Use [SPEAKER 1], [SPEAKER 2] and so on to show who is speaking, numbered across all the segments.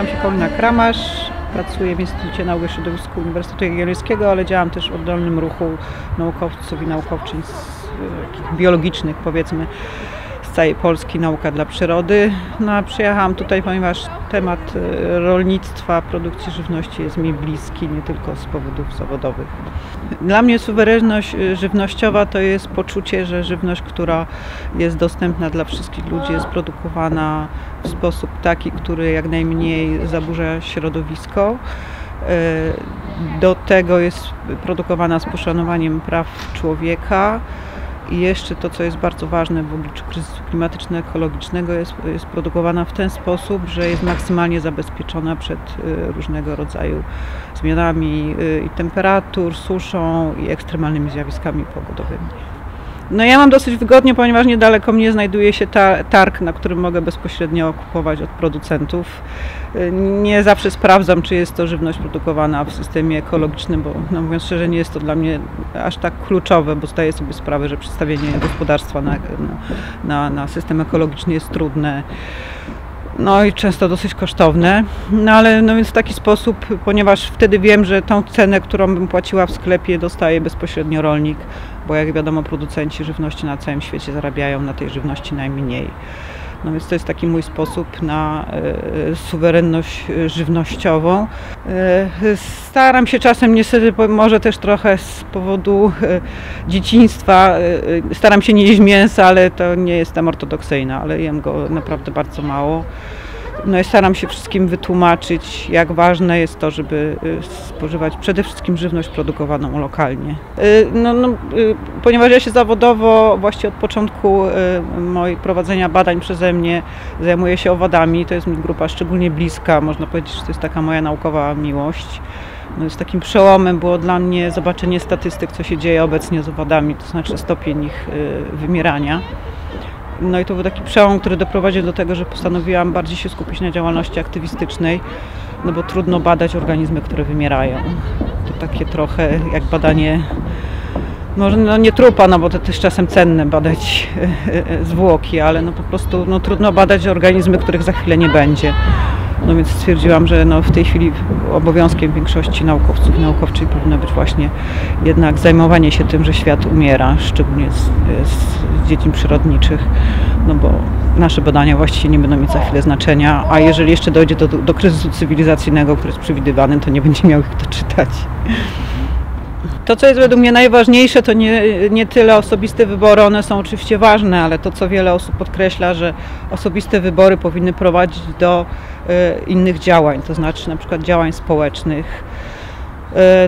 [SPEAKER 1] Nazywam się Paulina Kramasz, pracuję w Instytucie Nauk Środowisku Uniwersytetu Jagiellońskiego, ale działam też w oddolnym ruchu naukowców i naukowczyń biologicznych, powiedzmy, z całej Polski, nauka dla przyrody. No a przyjechałam tutaj, ponieważ temat e, rolnictwa, produkcji żywności jest mi bliski, nie tylko z powodów zawodowych. Dla mnie suwerenność e, żywnościowa to jest poczucie, że żywność, która jest dostępna dla wszystkich ludzi, jest produkowana w sposób taki, który jak najmniej zaburza środowisko. E, do tego jest produkowana z poszanowaniem praw człowieka i jeszcze to, co jest bardzo ważne w obliczu kryzysu klimatyczno-ekologicznego, jest, jest produkowana w ten sposób, że jest maksymalnie zabezpieczona przed y, różnego rodzaju zmianami y, i temperatur, suszą i ekstremalnymi zjawiskami pogodowymi. No ja mam dosyć wygodnie, ponieważ niedaleko mnie znajduje się targ, na którym mogę bezpośrednio kupować od producentów. Nie zawsze sprawdzam, czy jest to żywność produkowana w systemie ekologicznym, bo no mówiąc szczerze, nie jest to dla mnie aż tak kluczowe, bo zdaję sobie sprawę, że przedstawienie gospodarstwa na, na, na system ekologiczny jest trudne no i często dosyć kosztowne. No ale no więc w taki sposób, ponieważ wtedy wiem, że tą cenę, którą bym płaciła w sklepie, dostaje bezpośrednio rolnik, bo jak wiadomo, producenci żywności na całym świecie zarabiają na tej żywności najmniej. No więc to jest taki mój sposób na e, suwerenność żywnościową. E, staram się czasem niestety, może też trochę z powodu e, dzieciństwa, staram się nie jeść mięsa, ale to nie jestem ortodoksyjna, ale jem go naprawdę bardzo mało. No staram się wszystkim wytłumaczyć, jak ważne jest to, żeby y, spożywać przede wszystkim żywność produkowaną lokalnie. Y, no, no, y, ponieważ ja się zawodowo właśnie od początku mojej prowadzenia badań przeze mnie zajmuję się owadami, to jest mi grupa szczególnie bliska, można powiedzieć, że to jest taka moja naukowa miłość. No jest takim przełomem było dla mnie zobaczenie statystyk, co się dzieje obecnie z owadami, to znaczy stopień ich wymierania. No i to był taki przełom, który doprowadził do tego, że postanowiłam bardziej się skupić na działalności aktywistycznej, no bo trudno badać organizmy, które wymierają. To takie trochę jak badanie, może no nie trupa, no bo to też czasem cenne badać e, e, zwłoki, ale no po prostu no trudno badać organizmy, których za chwilę nie będzie. No więc stwierdziłam, że no w tej chwili obowiązkiem większości naukowców i naukowczyń powinno być właśnie jednak zajmowanie się tym, że świat umiera, szczególnie z, z dziedzin przyrodniczych, no bo nasze badania właściwie nie będą mieć za chwilę znaczenia, a jeżeli jeszcze dojdzie do, do kryzysu cywilizacyjnego, który jest przewidywany, to nie będzie miał ich kto czytać. To, co jest według mnie najważniejsze, to nie, nie tyle osobiste wybory, one są oczywiście ważne, ale to, co wiele osób podkreśla, że osobiste wybory powinny prowadzić do y, innych działań, to znaczy na przykład działań społecznych,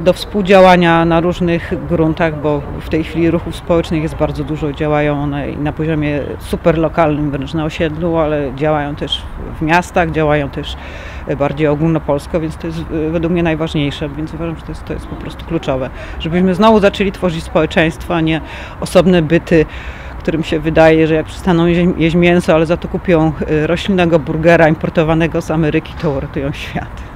[SPEAKER 1] do współdziałania na różnych gruntach, bo w tej chwili ruchów społecznych jest bardzo dużo, działają one na poziomie super lokalnym, wręcz na osiedlu, ale działają też w miastach, działają też bardziej ogólnopolsko, więc to jest e, według mnie najważniejsze, więc uważam, że to jest, to jest po prostu kluczowe. Żebyśmy znowu zaczęli tworzyć społeczeństwo, a nie osobne byty, którym się wydaje, że jak przestaną jeść mięso, ale za to kupią e, roślinnego burgera importowanego z Ameryki, to uratują świat.